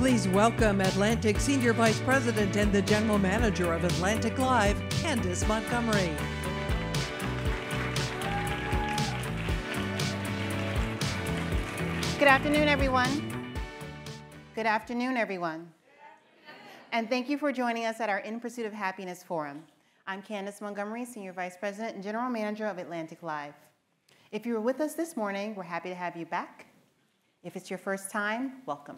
Please welcome Atlantic Senior Vice President and the General Manager of Atlantic Live, Candace Montgomery. Good afternoon, everyone. Good afternoon, everyone. And thank you for joining us at our In Pursuit of Happiness Forum. I'm Candace Montgomery, Senior Vice President and General Manager of Atlantic Live. If you were with us this morning, we're happy to have you back. If it's your first time, welcome.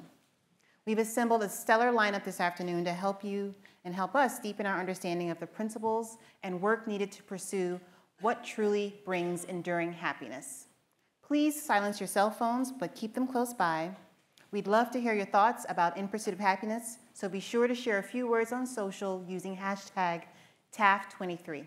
We've assembled a stellar lineup this afternoon to help you and help us deepen our understanding of the principles and work needed to pursue what truly brings enduring happiness. Please silence your cell phones, but keep them close by. We'd love to hear your thoughts about In Pursuit of Happiness, so be sure to share a few words on social using hashtag TAF23.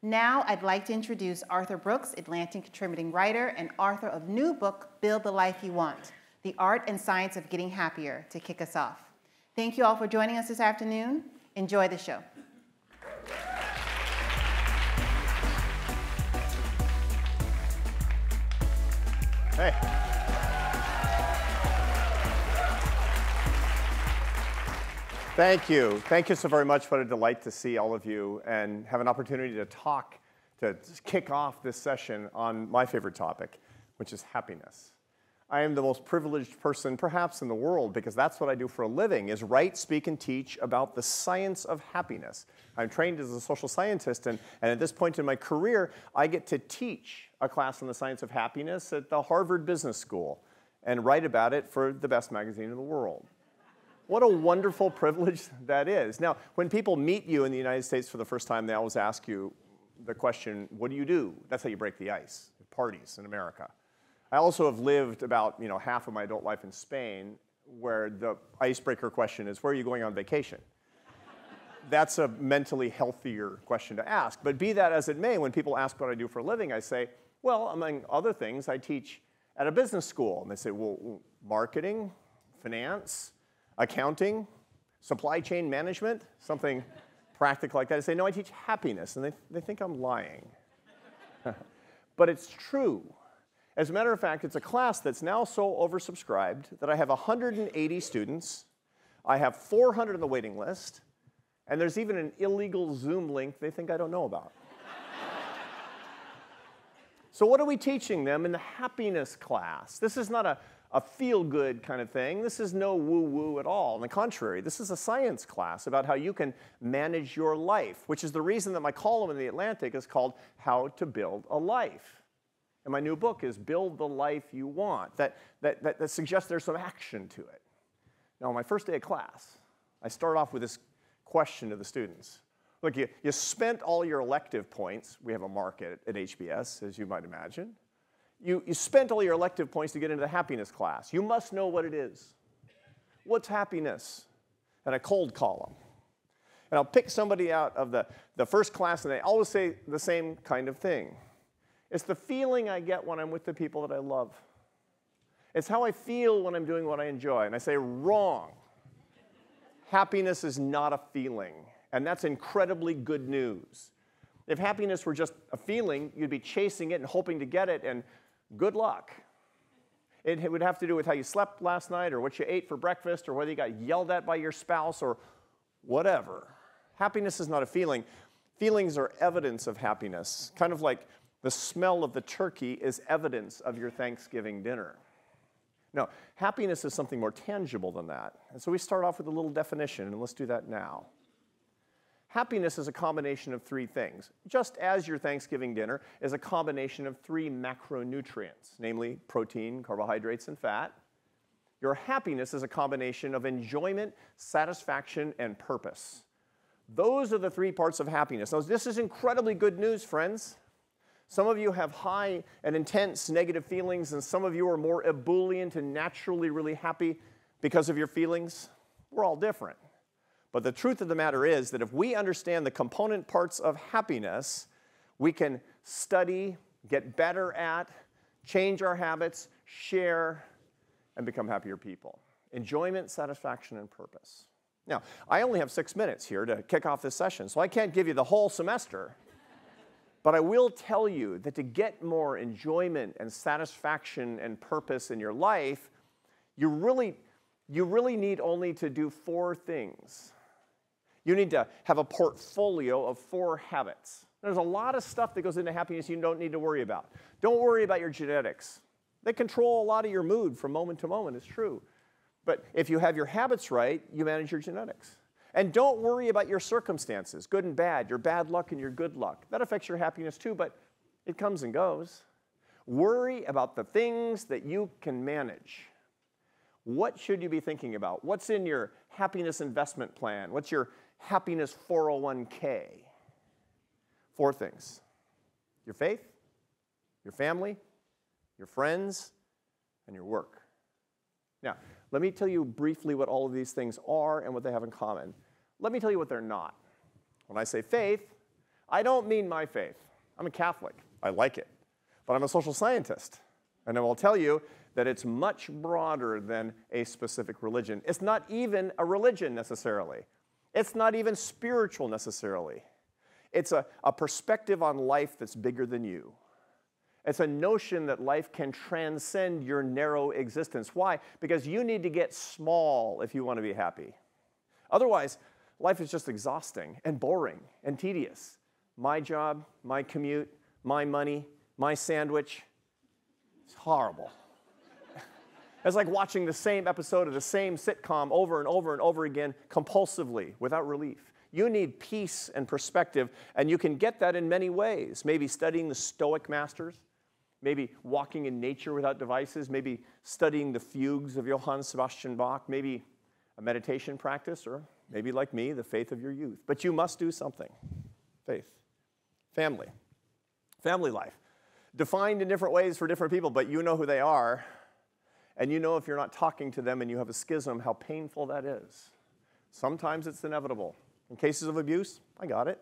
Now I'd like to introduce Arthur Brooks, Atlantic contributing writer and author of new book, Build the Life You Want, The Art and Science of Getting Happier, to kick us off. Thank you all for joining us this afternoon. Enjoy the show. Hey. Thank you. Thank you so very much. What a delight to see all of you and have an opportunity to talk, to kick off this session on my favorite topic, which is happiness. I am the most privileged person perhaps in the world because that's what I do for a living is write, speak, and teach about the science of happiness. I'm trained as a social scientist and, and at this point in my career, I get to teach a class on the science of happiness at the Harvard Business School and write about it for the best magazine in the world. What a wonderful privilege that is. Now, when people meet you in the United States for the first time, they always ask you the question, what do you do? That's how you break the ice, at parties in America. I also have lived about you know, half of my adult life in Spain, where the icebreaker question is, where are you going on vacation? That's a mentally healthier question to ask. But be that as it may, when people ask what I do for a living, I say, well, among other things, I teach at a business school. And they say, well, marketing, finance, accounting, supply chain management, something practical like that. I say, no, I teach happiness. And they, they think I'm lying. but it's true. As a matter of fact, it's a class that's now so oversubscribed that I have 180 students, I have 400 on the waiting list, and there's even an illegal Zoom link they think I don't know about. so, what are we teaching them in the happiness class? This is not a a feel good kind of thing. This is no woo woo at all. On the contrary, this is a science class about how you can manage your life, which is the reason that my column in The Atlantic is called How to Build a Life. And my new book is Build the Life You Want, that, that, that, that suggests there's some action to it. Now, on my first day of class, I start off with this question to the students. Look, you, you spent all your elective points. We have a market at HBS, as you might imagine. You, you spent all your elective points to get into the happiness class. You must know what it is. What's happiness? And a cold column. And I'll pick somebody out of the, the first class, and they always say the same kind of thing. It's the feeling I get when I'm with the people that I love. It's how I feel when I'm doing what I enjoy. And I say, wrong. Happiness is not a feeling. And that's incredibly good news. If happiness were just a feeling, you'd be chasing it and hoping to get it, and good luck. It would have to do with how you slept last night or what you ate for breakfast or whether you got yelled at by your spouse or whatever. Happiness is not a feeling. Feelings are evidence of happiness, kind of like the smell of the turkey is evidence of your Thanksgiving dinner. No, happiness is something more tangible than that. And so we start off with a little definition, and let's do that now. Happiness is a combination of three things, just as your Thanksgiving dinner is a combination of three macronutrients, namely protein, carbohydrates, and fat. Your happiness is a combination of enjoyment, satisfaction, and purpose. Those are the three parts of happiness. Now, this is incredibly good news, friends. Some of you have high and intense negative feelings, and some of you are more ebullient and naturally really happy because of your feelings. We're all different. But the truth of the matter is that if we understand the component parts of happiness, we can study, get better at, change our habits, share, and become happier people. Enjoyment, satisfaction, and purpose. Now, I only have six minutes here to kick off this session, so I can't give you the whole semester. But I will tell you that to get more enjoyment and satisfaction and purpose in your life, you really you really need only to do four things. You need to have a portfolio of four habits. There's a lot of stuff that goes into happiness you don't need to worry about. Don't worry about your genetics. They control a lot of your mood from moment to moment, it's true. But if you have your habits right, you manage your genetics. And don't worry about your circumstances, good and bad, your bad luck and your good luck. That affects your happiness too, but it comes and goes. Worry about the things that you can manage. What should you be thinking about? What's in your happiness investment plan? What's your happiness 401k? Four things your faith, your family, your friends, and your work. Now, let me tell you briefly what all of these things are and what they have in common. Let me tell you what they're not. When I say faith, I don't mean my faith. I'm a Catholic. I like it. But I'm a social scientist. And I will tell you that it's much broader than a specific religion. It's not even a religion necessarily, it's not even spiritual necessarily. It's a, a perspective on life that's bigger than you. It's a notion that life can transcend your narrow existence. Why? Because you need to get small if you want to be happy. Otherwise, life is just exhausting and boring and tedious. My job, my commute, my money, my sandwich, it's horrible. it's like watching the same episode of the same sitcom over and over and over again compulsively without relief. You need peace and perspective, and you can get that in many ways. Maybe studying the Stoic masters, maybe walking in nature without devices, maybe studying the fugues of Johann Sebastian Bach, maybe a meditation practice, or maybe like me, the faith of your youth. But you must do something. Faith. Family. Family life. Defined in different ways for different people, but you know who they are. And you know if you're not talking to them and you have a schism, how painful that is. Sometimes it's inevitable. In cases of abuse, I got it.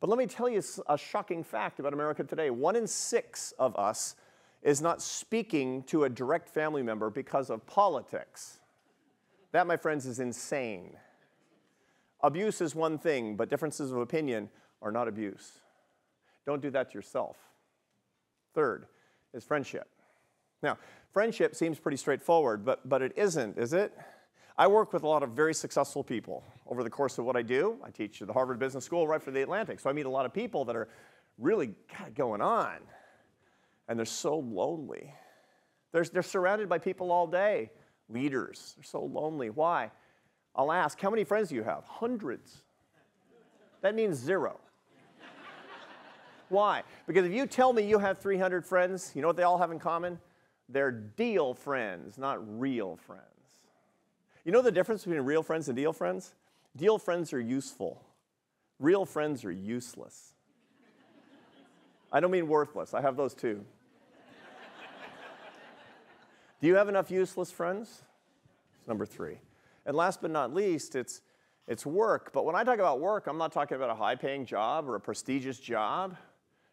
But let me tell you a shocking fact about America today. One in six of us is not speaking to a direct family member because of politics. That, my friends, is insane. Abuse is one thing, but differences of opinion are not abuse. Don't do that to yourself. Third is friendship. Now, friendship seems pretty straightforward, but, but it isn't, is it? I work with a lot of very successful people over the course of what I do. I teach at the Harvard Business School write for the Atlantic, so I meet a lot of people that are really got going on, and they're so lonely. They're, they're surrounded by people all day, leaders. They're so lonely. Why? I'll ask, how many friends do you have? Hundreds. That means zero. Why? Because if you tell me you have 300 friends, you know what they all have in common? They're deal friends, not real friends. You know the difference between real friends and deal friends? Deal friends are useful, real friends are useless. I don't mean worthless, I have those too. Do you have enough useless friends? It's number three. And last but not least, it's, it's work. But when I talk about work, I'm not talking about a high paying job or a prestigious job.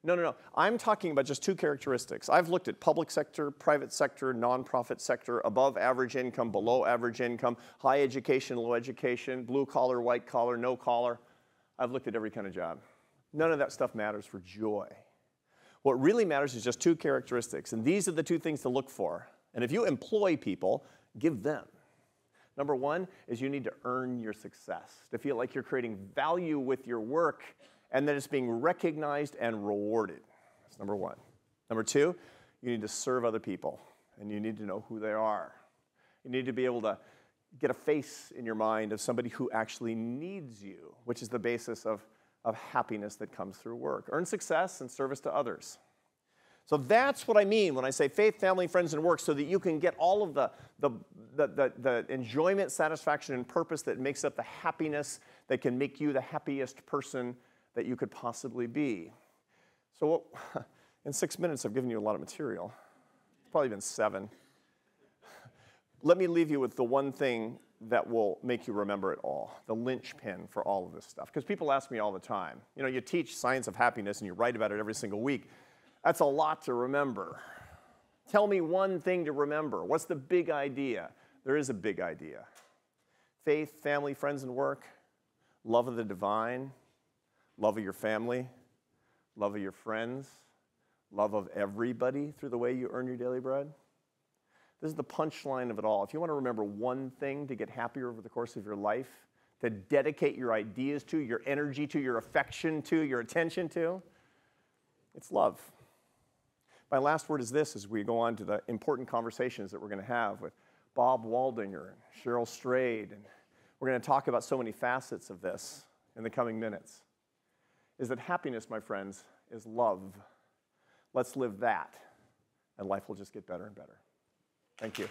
No, no, no. I'm talking about just two characteristics. I've looked at public sector, private sector, nonprofit sector, above average income, below average income, high education, low education, blue collar, white collar, no collar. I've looked at every kind of job. None of that stuff matters for joy. What really matters is just two characteristics, and these are the two things to look for. And if you employ people, give them. Number one is you need to earn your success, to feel like you're creating value with your work and that it's being recognized and rewarded. That's number one. Number two, you need to serve other people and you need to know who they are. You need to be able to get a face in your mind of somebody who actually needs you, which is the basis of, of happiness that comes through work. Earn success and service to others. So that's what I mean when I say faith, family, friends, and work, so that you can get all of the, the, the, the, the enjoyment, satisfaction, and purpose that makes up the happiness that can make you the happiest person that you could possibly be. So, in six minutes, I've given you a lot of material. It's probably been seven. Let me leave you with the one thing that will make you remember it all the linchpin for all of this stuff. Because people ask me all the time, you know, you teach science of happiness and you write about it every single week. That's a lot to remember. Tell me one thing to remember. What's the big idea? There is a big idea faith, family, friends, and work, love of the divine, love of your family, love of your friends, love of everybody through the way you earn your daily bread. This is the punchline of it all. If you want to remember one thing to get happier over the course of your life, to dedicate your ideas to, your energy to, your affection to, your attention to, it's love. My last word is this as we go on to the important conversations that we're going to have with Bob Waldinger and Cheryl Strayed, and we're going to talk about so many facets of this in the coming minutes. Is that happiness, my friends, is love. Let's live that, and life will just get better and better. Thank you.